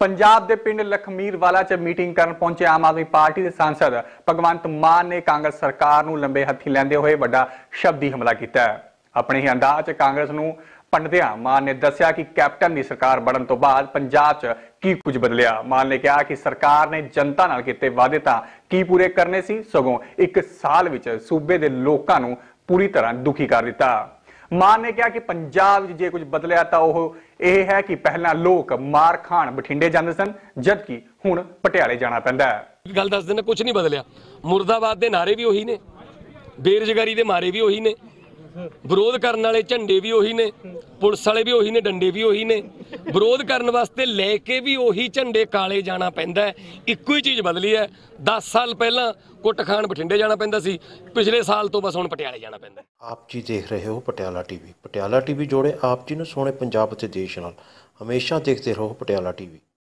ਪੰਜਾਬ ਦੇ ਪਿੰਡ ਲਖਮੀਰਵਾਲਾ 'ਚ ਮੀਟਿੰਗ ਕਰਨ ਪਹੁੰਚੇ ਆਮ ਆਦਮੀ ਪਾਰਟੀ ਦੇ ਸਾਂਸਦ ਭਗਵੰਤ ਮਾਨ ਨੇ ਕਾਂਗਰਸ ਸਰਕਾਰ ਨੂੰ ਲੰਬੇ ਹੱਥੀ ਲੈਂਦੇ ਹੋਏ ਵੱਡਾ ਸ਼ਬਦੀ ਹਮਲਾ ਕੀਤਾ ਆਪਣੇ ਹੀ ਅੰਦਾਜ਼ 'ਚ ਕਾਂਗਰਸ ਨੂੰ ਪੰਡਦਿਆਂ ਮਾਨ ਨੇ ਦੱਸਿਆ ਕਿ ਕੈਪਟਨ ਦੀ ਸਰਕਾਰ ਬਣਨ ਤੋਂ ਬਾਅਦ ਪੰਜਾਬ 'ਚ ਕੀ ਕੁਝ ਬਦਲਿਆ। ਮਾਨ ਨੇ ਕਿਹਾ ਕਿ ਸਰਕਾਰ ਨੇ ਜਨਤਾ ਨਾਲ ਕੀਤੇ ਵਾਅਦੇ ਤਾਂ ਕੀ ਪੂਰੇ ਕਰਨੇ ਸੀ? ਸਗੋਂ ਇੱਕ ਸਾਲ ਵਿੱਚ ਸੂਬੇ ਦੇ ਲੋਕਾਂ ਨੂੰ ਪੂਰੀ ਤਰ੍ਹਾਂ ਦੁਖੀ ਕਰ ਦਿੱਤਾ। ਮਾਨ ਨੇ ਕਿਹਾ ਕਿ ਪੰਜਾਬ ਚ ਜੇ ਕੁਝ ਬਦਲਿਆ ਤਾਂ ਉਹ ਇਹ ਹੈ ਕਿ ਪਹਿਲਾਂ ਲੋਕ ਮਾਰ ਖਾਣ ਬਠਿੰਡੇ ਜਾਂਦੇ ਸਨ, ਜਦਕਿ ਹੁਣ ਪਟਿਆਲੇ ਜਾਣਾ ਪੈਂਦਾ ਹੈ। ਗੱਲ ਦੱਸ ਦਿੰਦਾ ਕੁਝ ਨਹੀਂ ਬਦਲਿਆ। ਮੁਰਦਾਬਾਦ ਦੇ ਨਾਰੇ ਵੀ ਉਹੀ ਨੇ, ਬੇਰੁਜ਼ਗਾਰੀ ਦੇ ਮਾਰੇ ਵੀ ਉਹੀ ਨੇ। ਵਿਰੋਧ ਕਰਨ ਵਾਲੇ ਝੰਡੇ ਵੀ ਉਹੀ ਨੇ, ਪੁਲਿਸ ਵਾਲੇ ਵੀ ਉਹੀ ਨੇ, ਡੰਡੇ ਵੀ ਉਹੀ ਨੇ। ਵਿਰੋਧ ਕਰਨ ਵਾਸਤੇ ਲੈ ਕੇ ਵੀ ਉਹੀ ਝੰਡੇ ਕਾਲੇ ਜਾਣਾ ਪੈਂਦਾ ਇੱਕੋ ਹੀ ਚੀਜ਼ ਬਦਲੀ ਹੈ 10 ਸਾਲ ਪਹਿਲਾਂ ਕੁੱਟ ਖਾਣ ਬਠਿੰਡੇ ਜਾਣਾ ਪੈਂਦਾ ਸੀ, ਪਿਛਲੇ ਸਾਲ ਤੋਂ ਬਸ ਹੁਣ ਪਟਿਆਲੇ ਜਾਣਾ ਪੈਂਦਾ ਆਪ ਜੀ ਦੇਖ ਰਹੇ ਹੋ ਪਟਿਆਲਾ ਟੀਵੀ। ਪਟਿਆਲਾ ਟੀਵੀ ਜੋੜੇ ਆਪ ਜੀ ਨੂੰ ਸੋਹਣੇ ਪੰਜਾਬ ਅਤੇ ਦੇਸ਼ ਨਾਲ। ਹਮੇਸ਼ਾ ਦੇਖਦੇ ਰਹੋ ਪਟਿਆਲਾ ਟੀਵੀ।